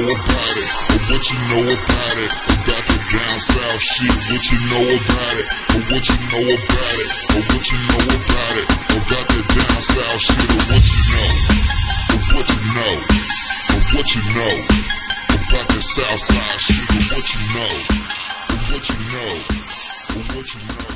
what you know about it? About the down south shit, what you know about it? What you know about it? What you know about it? About the down south shit, But what you know? But what you know? But what you know? About the south side shit, But what you know? But what you know? But what you know?